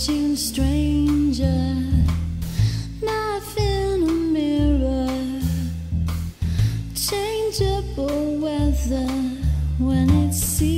watching stranger, knife in a mirror, changeable weather when it's.